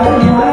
oh Hare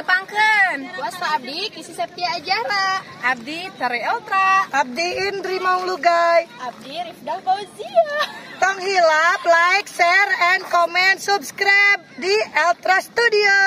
Nepangken, puasa abdi kisi Septia Ajara Abdi Tari Eltra Abdi Indri Maulugai. Abdi Rifdal Fauzia Tong hilap, like, share, and comment, subscribe di Eltra Studio.